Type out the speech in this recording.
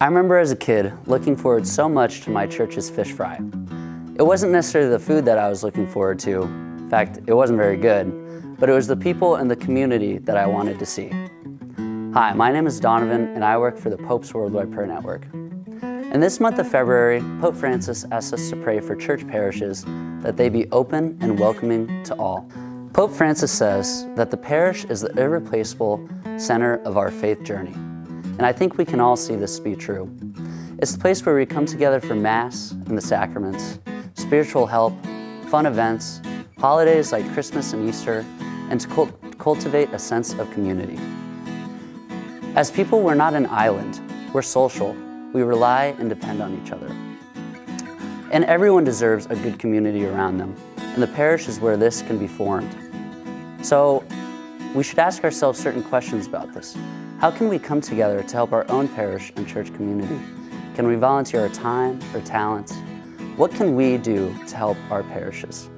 I remember as a kid looking forward so much to my church's fish fry. It wasn't necessarily the food that I was looking forward to. In fact, it wasn't very good, but it was the people and the community that I wanted to see. Hi, my name is Donovan and I work for the Pope's Worldwide Prayer Network. In this month of February, Pope Francis asked us to pray for church parishes that they be open and welcoming to all. Pope Francis says that the parish is the irreplaceable center of our faith journey. And I think we can all see this to be true. It's the place where we come together for Mass and the sacraments, spiritual help, fun events, holidays like Christmas and Easter, and to cult cultivate a sense of community. As people, we're not an island, we're social. We rely and depend on each other. And everyone deserves a good community around them, and the parish is where this can be formed. So we should ask ourselves certain questions about this. How can we come together to help our own parish and church community? Can we volunteer our time or talents? What can we do to help our parishes?